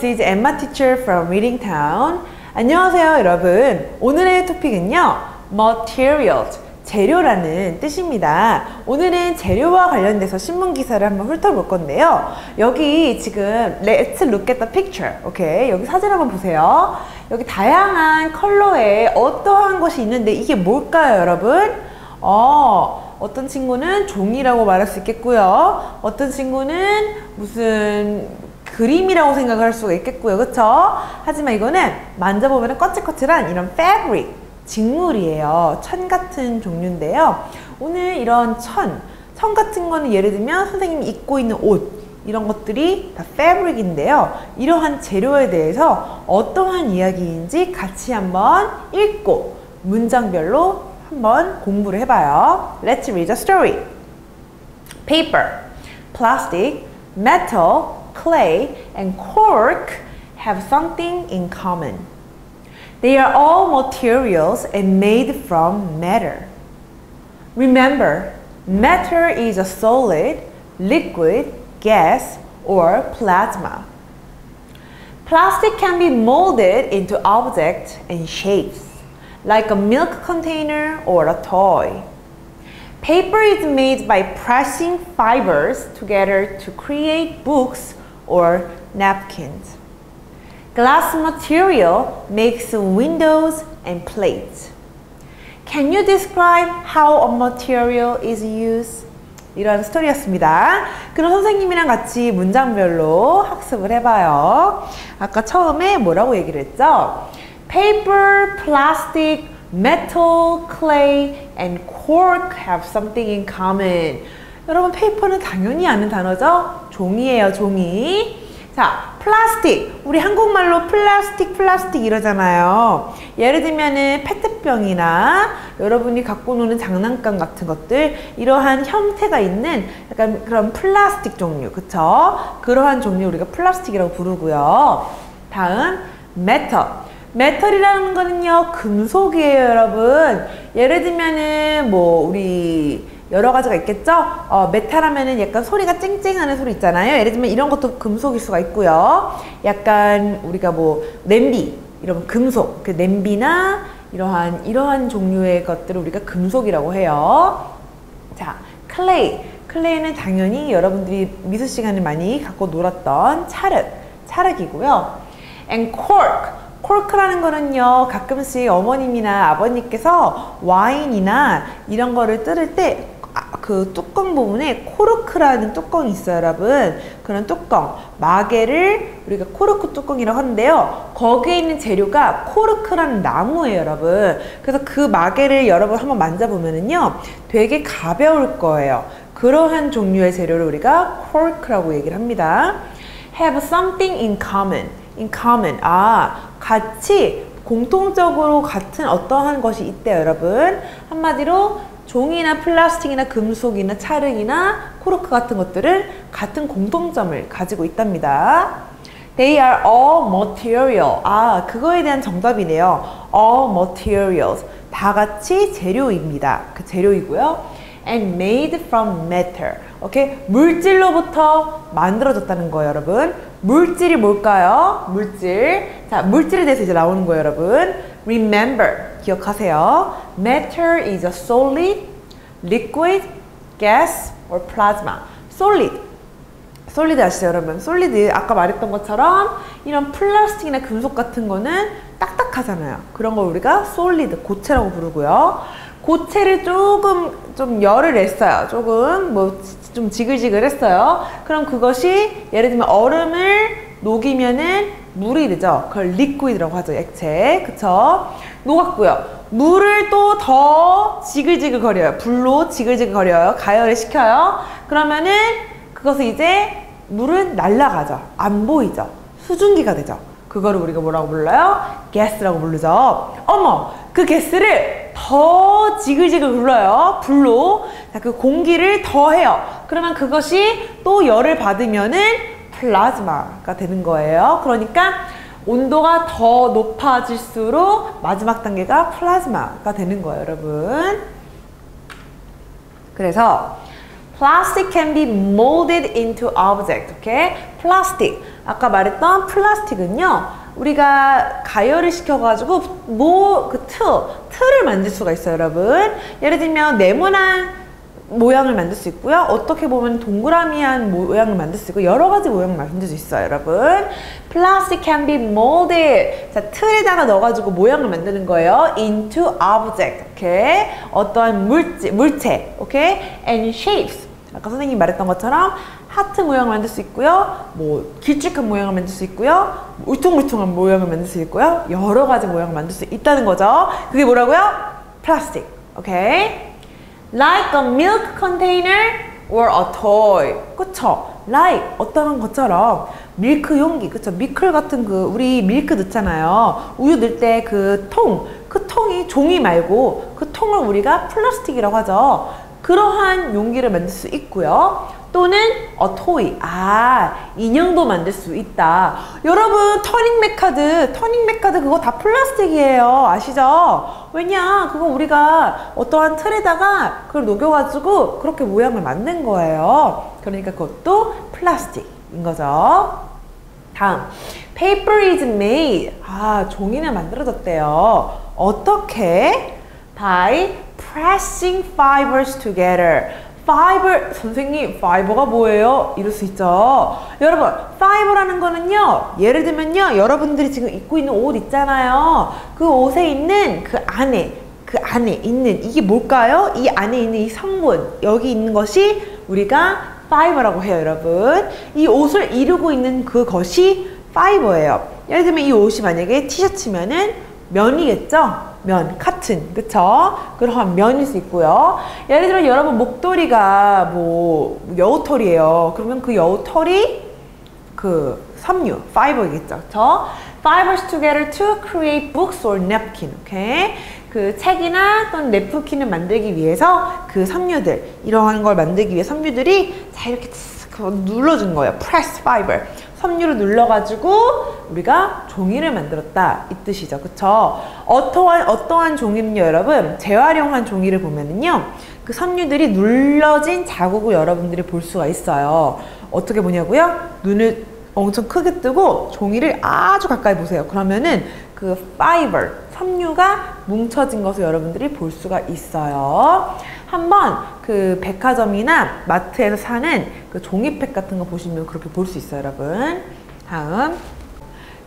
this is Emma teacher from Reading Town. 안녕하세요, 여러분. 오늘의 토픽은요, materials, 재료라는 뜻입니다. 오늘은 재료와 관련돼서 신문 기사를 한번 훑어볼 건데요. 여기 지금 let's look at the picture. 오케이, 여기 사진 한번 보세요. 여기 다양한 컬러의 어떠한 것이 있는데 이게 뭘까요, 여러분? 어, 어떤 친구는 종이라고 말할 수 있겠고요. 어떤 친구는 무슨 그림이라고 생각을 할 수가 있겠고요. 그쵸? 하지만 이거는 만져보면 거칠거칠한 이런 fabric, 직물이에요. 천 같은 종류인데요. 오늘 이런 천, 천 같은 거는 예를 들면 선생님이 입고 있는 옷, 이런 것들이 다 fabric인데요. 이러한 재료에 대해서 어떠한 이야기인지 같이 한번 읽고 문장별로 한번 공부를 해봐요. Let's read the story. Paper, plastic, metal, clay, and cork have something in common. They are all materials and made from matter. Remember, matter is a solid, liquid, gas, or plasma. Plastic can be molded into objects and shapes, like a milk container or a toy. Paper is made by pressing fibers together to create books or napkins. Glass material makes windows and plates. Can you describe how a material is used? 이런 스토리였습니다. 그럼 선생님이랑 같이 문장별로 학습을 해봐요. 아까 처음에 뭐라고 얘기를 했죠? Paper, plastic, metal, clay, and cork have something in common. 여러분, paper는 당연히 아는 단어죠? 종이에요, 종이. 자, 플라스틱. 우리 한국말로 플라스틱, 플라스틱 이러잖아요. 예를 들면은 페트병이나 여러분이 갖고 노는 장난감 같은 것들, 이러한 형태가 있는 약간 그런 플라스틱 종류, 그쵸? 그러한 종류 우리가 플라스틱이라고 부르고요. 다음, metal. metal이라는 거는요, 금속이에요, 여러분. 예를 들면은 뭐, 우리, 여러 가지가 있겠죠? 어, 메탈 하면은 약간 소리가 쨍쨍하는 소리 있잖아요. 예를 들면 이런 것도 금속일 수가 있고요. 약간 우리가 뭐 냄비 이런 금속, 그 냄비나 이러한 이러한 종류의 것들을 우리가 금속이라고 해요. 자, clay. clay는 당연히 여러분들이 미술 시간에 많이 갖고 놀았던 찰흙, 찰흙이고요. and cork. cork라는 거는요 가끔씩 어머님이나 아버님께서 와인이나 이런 거를 뜯을 때 그 뚜껑 부분에 코르크라는 뚜껑이 있어요 여러분. 그런 뚜껑. 마개를 우리가 코르크 뚜껑이라고 하는데요. 거기에 있는 재료가 코르크라는 나무예요 여러분. 그래서 그 마개를 여러분 한번 만져보면은요 되게 가벼울 거예요. 그러한 종류의 재료를 우리가 코르크라고 얘기를 합니다. Have something in common. In common. 아 같이 공통적으로 같은 어떠한 것이 있대요 여러분. 한마디로 종이나 플라스틱이나 금속이나 찰흙이나 코르크 같은 것들을 같은 공통점을 가지고 있답니다. They are all material. 아, 그거에 대한 정답이네요. All materials. 다 같이 재료입니다. 그 재료이고요. And made from matter. 오케이? 물질로부터 만들어졌다는 거예요, 여러분. 물질이 뭘까요? 물질. 자, 물질에 대해서 이제 나오는 거예요, 여러분. Remember. 기억하세요. Matter is a solid, liquid, gas, or plasma. Solid. 솔리드 아시죠 여러분? 솔리드 아까 말했던 것처럼 이런 플라스틱이나 금속 같은 거는 딱딱하잖아요. 그런 걸 우리가 솔리드, 고체라고 부르고요. 고체를 조금 좀 열을 냈어요. 조금 뭐 좀 지글지글했어요. 그럼 그것이 예를 들면 얼음을 녹이면은 물이 되죠. 그걸 리퀴드라고 하죠. 액체. 그쵸? 녹았고요. 물을 또 더 지글지글 거려요. 불로 지글지글 거려요. 가열을 시켜요. 그러면은 그것을 이제 물은 날아가죠. 안 보이죠. 수증기가 되죠. 그거를 우리가 뭐라고 불러요? 가스라고 부르죠. 어머, 그 가스를 더 지글지글 굴러요. 불로. 자, 그 공기를 더 해요. 그러면 그것이 또 열을 받으면은 플라즈마가 되는 거예요. 그러니까 온도가 더 높아질수록 마지막 단계가 플라즈마가 되는 거예요, 여러분. 그래서 plastic can be molded into object. 오케이? 플라스틱. 아까 말했던 플라스틱은요. 우리가 가열을 시켜가지고 뭐 그 틀, 틀을 만들 수가 있어요, 여러분. 예를 들면 네모난 모양을 만들 수 있고요. 어떻게 보면 동그라미한 모양을 만들 수 있고 여러 가지 모양을 만들 수 있어요, 여러분. Plastic can be molded. 자, 틀에다가 넣어가지고 모양을 만드는 거예요. Into object. 오케이. 어떠한 물질, 물체. 오케이. And shapes. 아까 선생님이 말했던 것처럼 하트 모양을 만들 수 있고요. 뭐 길쭉한 모양을 만들 수 있고요. 울퉁불퉁한 모양을 만들 수 있고요. 여러 가지 모양을 만들 수 있다는 거죠. 그게 뭐라고요? 플라스틱. 오케이. Like a milk container or a toy. 그쵸? like 어떤 것처럼 밀크 용기, 그쵸? 미클 같은 그 우리 밀크 넣잖아요. 우유 넣을 때 그 통, 그 통이 종이 말고 그 통을 우리가 플라스틱이라고 하죠. 그러한 용기를 만들 수 있고요. 또는 어 toy 아 인형도 만들 수 있다. 여러분 터닝메카드 터닝메카드 그거 다 플라스틱이에요. 아시죠? 왜냐? 그거 우리가 어떠한 틀에다가 그걸 녹여가지고 그렇게 모양을 만든 거예요. 그러니까 그것도 플라스틱인 거죠. 다음. Paper is made. 아 종이는 만들어졌대요. 어떻게? By pressing fibers together 파이버 선생님 파이버가 뭐예요? 이럴 수 있죠. 여러분 파이버라는 거는요. 예를 들면요. 여러분들이 지금 입고 있는 옷 있잖아요. 그 옷에 있는 그 안에 그 안에 있는 이게 뭘까요? 이 안에 있는 이 성분 여기 있는 것이 우리가 파이버라고 해요, 여러분. 이 옷을 이루고 있는 그것이 파이버예요. 예를 들면 이 옷이 만약에 티셔츠면은 면이겠죠? 면, 카튼, 그쵸? 그러한 면일 수 있고요. 예를 들어 여러분 목도리가 뭐 여우털이에요. 그러면 그 여우털이 그 섬유, 파이버이겠죠. 그쵸? Fibers together to create books or napkin. 오케이? 그 책이나 또는 냅킨을 만들기 위해서 그 섬유들, 이러한 걸 만들기 위해 섬유들이 자 이렇게 눌러준 거예요. Press fiber. 섬유를 눌러가지고 우리가 종이를 만들었다. 이 뜻이죠. 그쵸? 어떠한 어떠한 종이는요 여러분? 재활용한 종이를 보면은요 그 섬유들이 눌러진 자국을 여러분들이 볼 수가 있어요. 어떻게 보냐고요? 눈을 엄청 크게 뜨고 종이를 아주 가까이 보세요. 그러면은 그 파이버 섬유가 뭉쳐진 것을 여러분들이 볼 수가 있어요 한번 그 백화점이나 마트에서 사는 그 종이팩 같은 거 보시면 그렇게 볼 수 있어요, 여러분. 다음.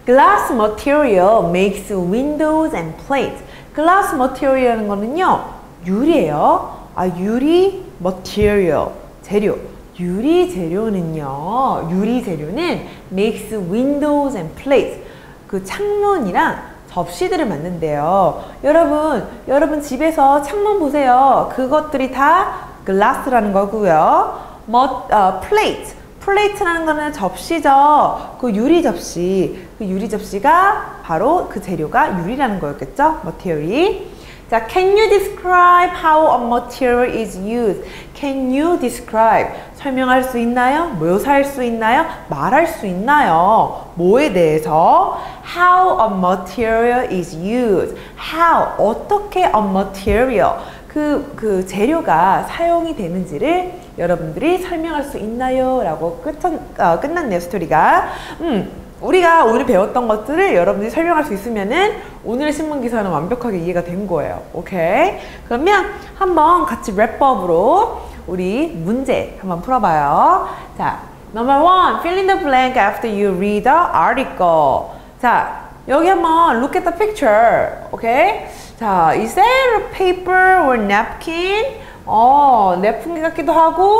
Glass material makes windows and plates. Glass material이라는 거는요, 유리예요. 아, 유리 material. 재료. 유리 재료는요, 유리 재료는 makes windows and plates. 그 창문이랑 접시들을 만든대요. 여러분, 여러분 집에서 창문 보세요. 그것들이 다 glass라는 거고요. 뭐, 어, plate. plate라는 거는 접시죠. 그 유리 접시. 그 유리 접시가 바로 그 재료가 유리라는 거였겠죠? material이. 자, can you describe how a material is used? Can you describe? 설명할 수 있나요? 묘사할 수 있나요? 말할 수 있나요? 뭐에 대해서? How a material is used. How, 어떻게 a material, 그, 그 재료가 사용이 되는지를 여러분들이 설명할 수 있나요? 라고 끝, 어, 끝났네요, 스토리가. 음. 우리가 오늘 배웠던 것들을 여러분들이 설명할 수 있으면은 오늘 신문 기사는 완벽하게 이해가 된 거예요. 오케이? 그러면 한번 같이 랩법으로 우리 문제 한번 풀어봐요. 자, number one, fill in the blank after you read the article. 자, 여기 한번 look at the picture. 오케이? 자, is there a paper or napkin? 어, 내풍기 같기도 하고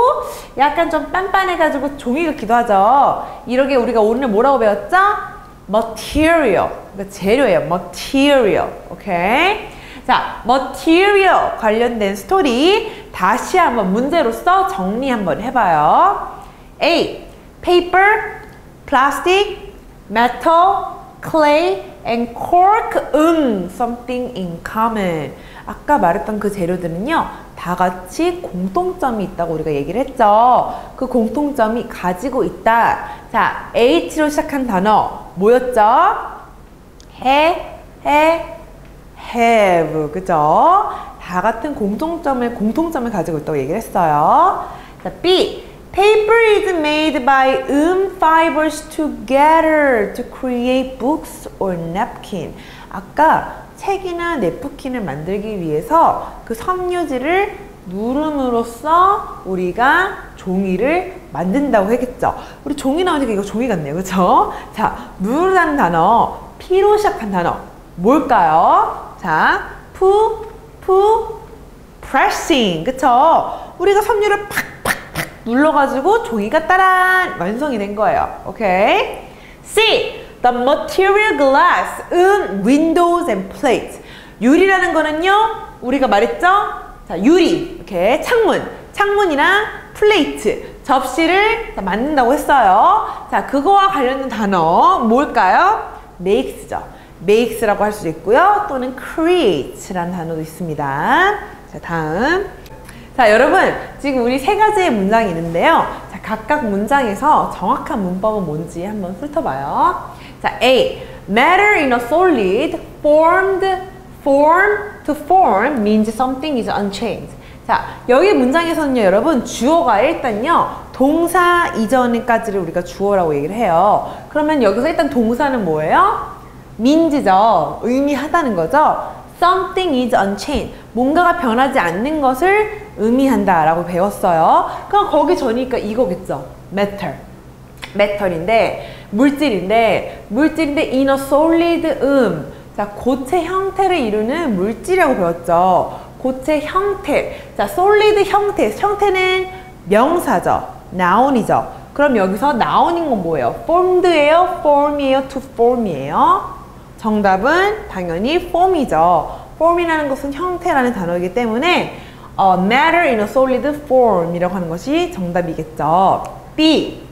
약간 좀 빤빤해가지고 종이 같기도 하죠. 이렇게 우리가 오늘 뭐라고 배웠죠? material. 그러니까 재료예요. material. 오케이? 자, material 관련된 스토리 다시 한번 문제로서 정리 한번 해봐요. A. paper, plastic, metal, clay, and cork. 음, something in common. 아까 말했던 그 재료들은요. 다 같이 공통점이 있다고 우리가 얘기를 했죠. 그 공통점이 가지고 있다. 자, H로 시작한 단어 뭐였죠? 해, 해, have. 그죠? 다 같은 공통점을, 공통점을 가지고 있다고 얘기를 했어요. 자, B. Paper is made by um fibers together to create books or napkin. 아까 책이나 냅킨을 만들기 위해서 그 섬유질을 누름으로써 우리가 종이를 만든다고 했겠죠. 우리 종이 나오니까 이거 종이 같네요. 그쵸? 자, 누르라는 단어, P로 시작한 단어, 뭘까요? 자, 푸, 푸, pressing. 그쵸? 우리가 섬유를 팍팍팍 눌러가지고 종이가 따란 완성이 된 거예요. 오케이? C. The material glass in windows and plates. 유리라는 거는요, 우리가 말했죠? 자, 유리, 이렇게 창문, 창문이랑 플레이트, 접시를 만든다고 했어요. 자, 그거와 관련된 단어 뭘까요? makes죠. makes라고 할 수도 있고요. 또는 create라는 단어도 있습니다. 자, 다음. 자, 여러분, 지금 우리 세 가지의 문장이 있는데요. 자, 각각 문장에서 정확한 문법은 뭔지 한번 훑어봐요. 자, A. Matter in a solid formed form to form means something is unchanged. 자, 여기 문장에서는요, 여러분, 주어가 일단요, 동사 이전까지를 우리가 주어라고 얘기를 해요. 그러면 여기서 일단 동사는 뭐예요? means죠. 의미하다는 거죠. Something is unchanged. 뭔가가 변하지 않는 것을 의미한다 라고 배웠어요. 그럼 거기 전이니까 이거겠죠. matter. metal인데, 물질인데, 물질인데 in a solid 음. 자, 고체 형태를 이루는 물질이라고 배웠죠. 고체 형태. 자, solid 형태. 형태는 명사죠. noun이죠. 그럼 여기서 noun인 건 뭐예요? formed예요? form이에요? to form이에요? 정답은 당연히 form이죠. form이라는 것은 형태라는 단어이기 때문에 어, matter in a solid form이라고 하는 것이 정답이겠죠. B.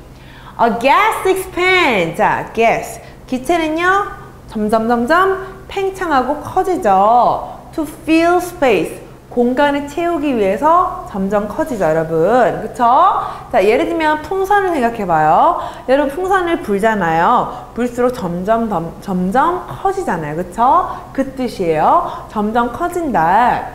A gas expands. 자, gas. 기체는요, 점점 점점 팽창하고 커지죠. To fill space. 공간을 채우기 위해서 점점 커지죠, 여러분. 그쵸? 자, 예를 들면 풍선을 생각해봐요. 여러분, 풍선을 불잖아요. 불수록 점점, 점, 점점 커지잖아요. 그쵸? 그 뜻이에요. 점점 커진다.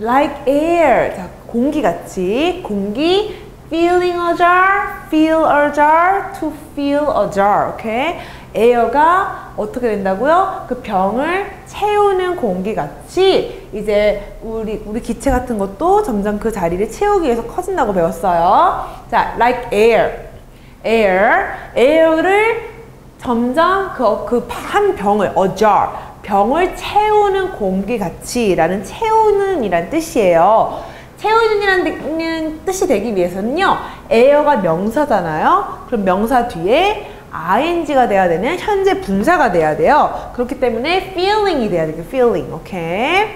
Like air. 자, 공기같이. 공기. Filling a jar, fill a jar, to fill a jar. 오케이? 에어가 어떻게 된다고요? 그 병을 채우는 공기 같이 이제 우리 우리 기체 같은 것도 점점 그 자리를 채우기 위해서 커진다고 배웠어요. 자, like air, air, air를 점점 그그한 병을 a jar 병을 채우는 공기 같이라는 채우는 이란 뜻이에요. 채우는이라는 뜻이 되기 위해서는요, 에어가 명사잖아요. 그럼 명사 뒤에 ing가 돼야 되는 현재 분사가 돼야 돼요. 그렇기 때문에 feeling이 돼야 돼요. feeling. 오케이.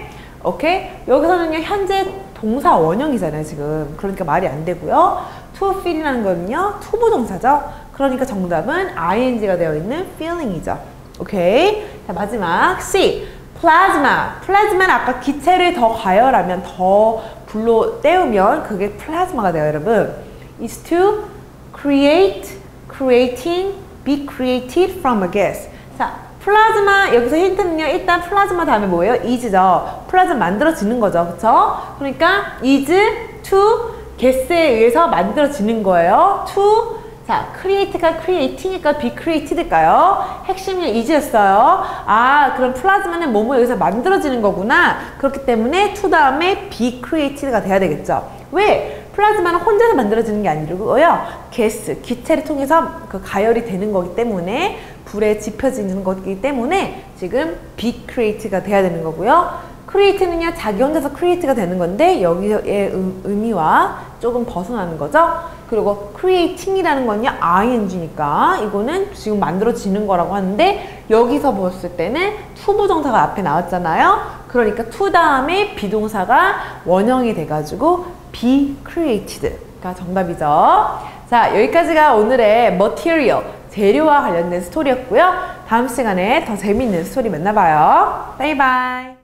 오케이. 여기서는요, 현재 동사 원형이잖아요, 지금. 그러니까 말이 안 되고요. to feel이라는 거는요, to부정사죠. 그러니까 정답은 ing가 되어 있는 feeling이죠. 오케이. 자, 마지막 C. 플라즈마. 플라즈마는 아까 기체를 더 가열하면 더 불로 때우면 그게 플라즈마가 돼요, 여러분. is to create, creating, be created from a gas. 자, 플라즈마 여기서 힌트는요. 일단 플라즈마 다음에 뭐예요? is죠. 플라즈마 만들어지는 거죠. 그쵸? 그러니까 is to gas에 의해서 만들어지는 거예요. to 자, create가 creating일까, be created일까요? 핵심이 is였어요. 아, 그럼 플라즈마는 뭐뭐 여기서 만들어지는 거구나. 그렇기 때문에 to 다음에 be created가 돼야 되겠죠. 왜? 플라즈마는 혼자서 만들어지는 게 아니고요. 가스, 기체를 통해서 그 가열이 되는 거기 때문에 불에 지펴지는 거기 때문에 지금 be create가 돼야 되는 거고요. create는요 자기 혼자서 create가 되는 건데 여기의 의미와 조금 벗어나는 거죠 그리고 creating이라는 건요 ing니까 이거는 지금 만들어지는 거라고 하는데 여기서 보았을 때는 to부정사가 앞에 나왔잖아요. 그러니까 to 다음에 be동사가 원형이 돼가지고 be created가 정답이죠. 자 여기까지가 오늘의 material 재료와 관련된 스토리였고요. 다음 시간에 더 재밌는 스토리 만나봐요. 바이바이